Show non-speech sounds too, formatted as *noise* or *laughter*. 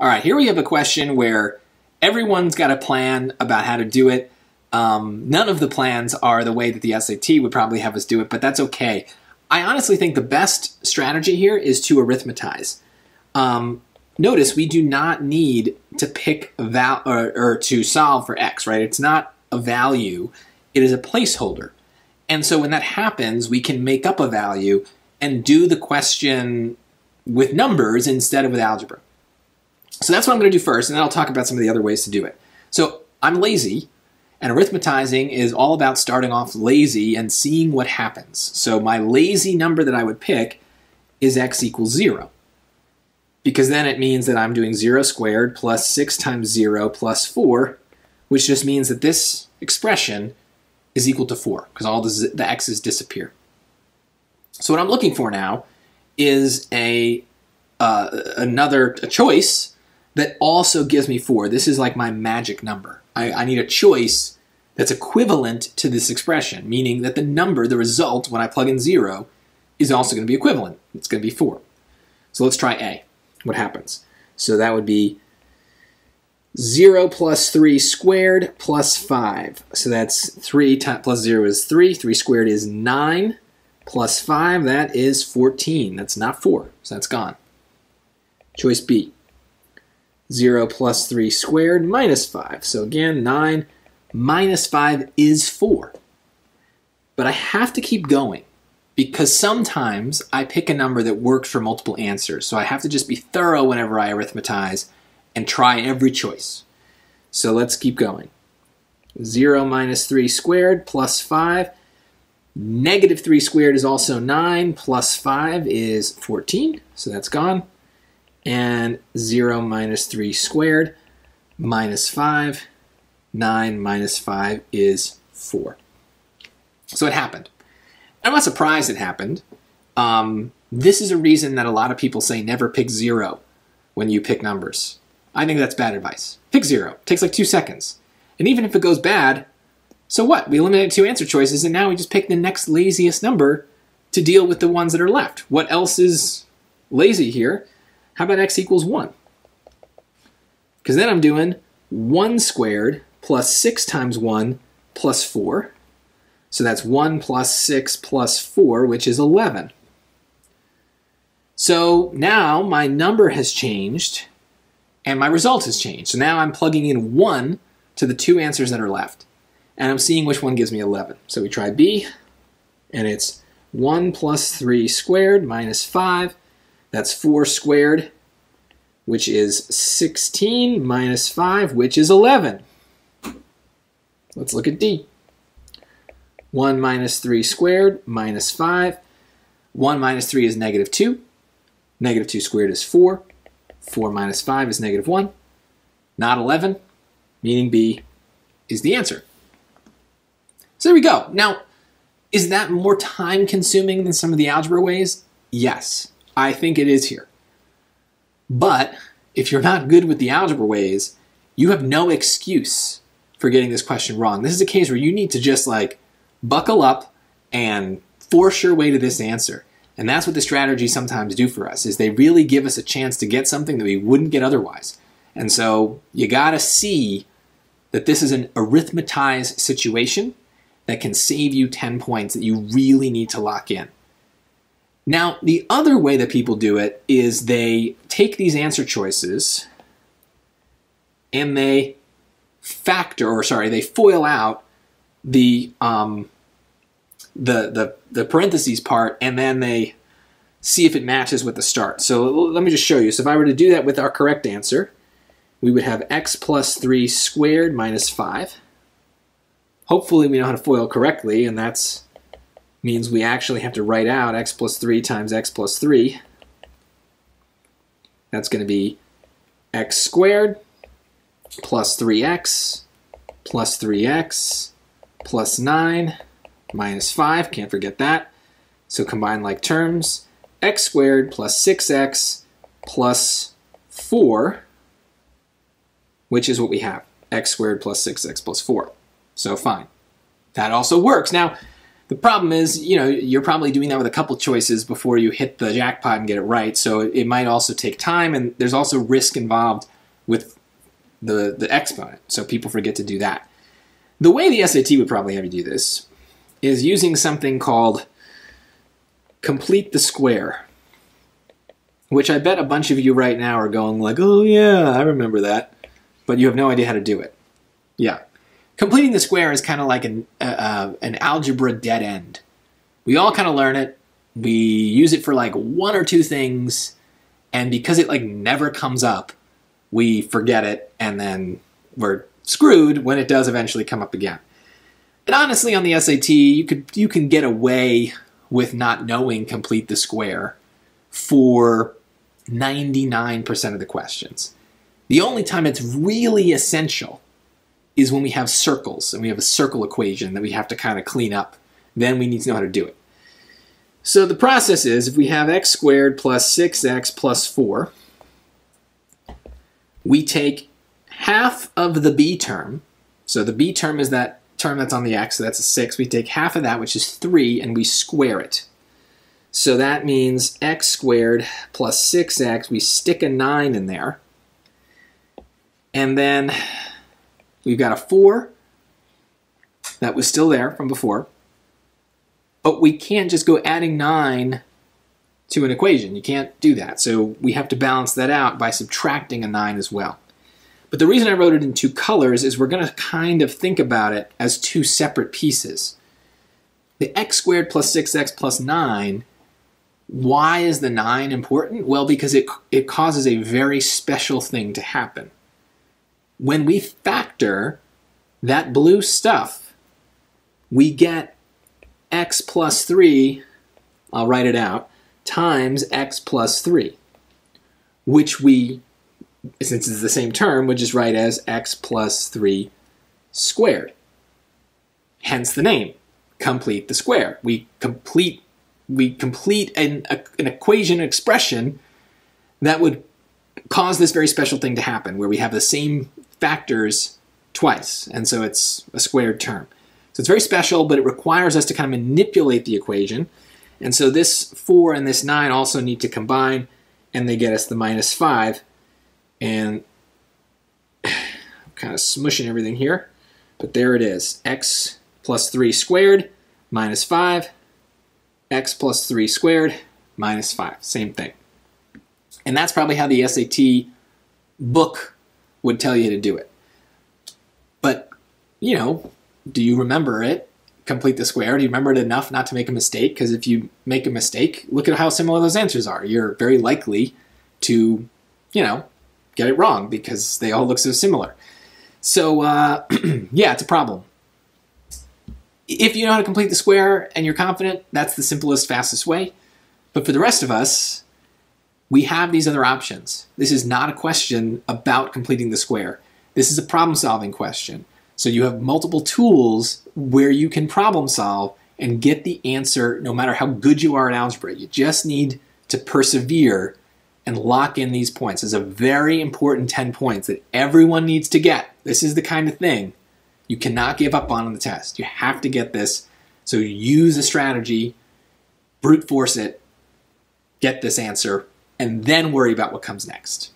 All right, here we have a question where everyone's got a plan about how to do it. Um, none of the plans are the way that the SAT would probably have us do it, but that's okay. I honestly think the best strategy here is to arithmetize. Um, notice we do not need to pick a val or, or to solve for x, right? It's not a value, it is a placeholder. And so when that happens, we can make up a value and do the question with numbers instead of with algebra. So that's what I'm going to do first, and then I'll talk about some of the other ways to do it. So I'm lazy, and arithmetizing is all about starting off lazy and seeing what happens. So my lazy number that I would pick is x equals 0. Because then it means that I'm doing 0 squared plus 6 times 0 plus 4, which just means that this expression is equal to 4, because all the, the x's disappear. So what I'm looking for now is a uh, another a choice that also gives me 4. This is like my magic number. I, I need a choice that's equivalent to this expression, meaning that the number, the result, when I plug in 0, is also going to be equivalent. It's going to be 4. So let's try A. What happens? So that would be 0 plus 3 squared plus 5. So that's 3 plus 0 is 3. 3 squared is 9 plus 5, that is 14. That's not 4, so that's gone. Choice B. 0 plus 3 squared minus 5. So again, 9 minus 5 is 4. But I have to keep going because sometimes I pick a number that works for multiple answers. So I have to just be thorough whenever I arithmetize and try every choice. So let's keep going. 0 minus 3 squared plus 5. Negative 3 squared is also 9, plus 5 is 14, so that's gone and 0 minus 3 squared minus 5. 9 minus 5 is 4. So it happened. I'm not surprised it happened. Um, this is a reason that a lot of people say never pick 0 when you pick numbers. I think that's bad advice. Pick 0. It takes like two seconds. And even if it goes bad, so what? We eliminated two answer choices, and now we just pick the next laziest number to deal with the ones that are left. What else is lazy here? How about x equals 1? Because then I'm doing 1 squared plus 6 times 1 plus 4. So that's 1 plus 6 plus 4, which is 11. So now my number has changed and my result has changed. So now I'm plugging in 1 to the two answers that are left. And I'm seeing which one gives me 11. So we try B, and it's 1 plus 3 squared minus 5 that's 4 squared, which is 16, minus 5, which is 11. Let's look at D. 1 minus 3 squared, minus 5. 1 minus 3 is negative 2. Negative 2 squared is 4. 4 minus 5 is negative 1. Not 11, meaning B is the answer. So there we go. Now, is that more time consuming than some of the algebra ways? Yes. I think it is here. But if you're not good with the algebra ways, you have no excuse for getting this question wrong. This is a case where you need to just like buckle up and force your way to this answer. And that's what the strategies sometimes do for us is they really give us a chance to get something that we wouldn't get otherwise. And so you got to see that this is an arithmetized situation that can save you 10 points that you really need to lock in. Now, the other way that people do it is they take these answer choices and they factor, or sorry, they FOIL out the um, the the the parentheses part, and then they see if it matches with the start. So let me just show you. So if I were to do that with our correct answer, we would have x plus 3 squared minus 5. Hopefully we know how to FOIL correctly, and that's means we actually have to write out x plus 3 times x plus 3. That's going to be x squared plus 3x plus 3x plus 9 minus 5. Can't forget that. So combine like terms. x squared plus 6x plus 4, which is what we have. x squared plus 6x plus 4. So fine. That also works. Now, The problem is, you know, you're probably doing that with a couple choices before you hit the jackpot and get it right. So it might also take time, and there's also risk involved with the the exponent. So people forget to do that. The way the SAT would probably have you do this is using something called complete the square, which I bet a bunch of you right now are going like, "Oh yeah, I remember that," but you have no idea how to do it. Yeah, completing the square is kind of like an uh, uh, an algebra dead end. We all kind of learn it. We use it for like one or two things, and because it like never comes up, we forget it, and then we're screwed when it does eventually come up again. And honestly, on the SAT, you could you can get away with not knowing complete the square for 99% of the questions. The only time it's really essential is when we have circles and we have a circle equation that we have to kind of clean up. Then we need to know how to do it. So the process is if we have x squared plus 6x plus 4, we take half of the b term. So the b term is that term that's on the x, so that's a 6. We take half of that, which is 3, and we square it. So that means x squared plus 6x, we stick a 9 in there. And then we've got a 4 that was still there from before. But we can't just go adding 9 to an equation. You can't do that. So we have to balance that out by subtracting a 9 as well. But the reason I wrote it in two colors is we're going to kind of think about it as two separate pieces. The x squared plus 6x plus 9, why is the 9 important? Well, because it, it causes a very special thing to happen. When we factor that blue stuff, we get x plus 3, I'll write it out, times x plus 3, which we since it's the same term, would just write as x plus 3 squared. Hence the name, complete the square. We complete, we complete an, a, an equation expression that would cause this very special thing to happen, where we have the same factors twice, and so it's a squared term. So it's very special, but it requires us to kind of manipulate the equation. And so this 4 and this 9 also need to combine, and they get us the minus 5, and I'm *sighs* kind of smushing everything here, but there it is. x plus 3 squared minus 5, x plus 3 squared minus 5. Same thing. And that's probably how the SAT book would tell you to do it. But, you know, do you remember it? Complete the square. Do you remember it enough not to make a mistake? Because if you make a mistake, look at how similar those answers are. You're very likely to, you know, get it wrong because they all look so similar. So uh, *clears throat* yeah, it's a problem. If you know how to complete the square and you're confident, that's the simplest, fastest way. But for the rest of us, we have these other options. This is not a question about completing the square. This is a problem solving question. So you have multiple tools where you can problem solve and get the answer no matter how good you are at algebra. You just need to persevere and lock in these points. Is a very important 10 points that everyone needs to get. This is the kind of thing you cannot give up on on the test. You have to get this. So use a strategy, brute force it, get this answer, and then worry about what comes next.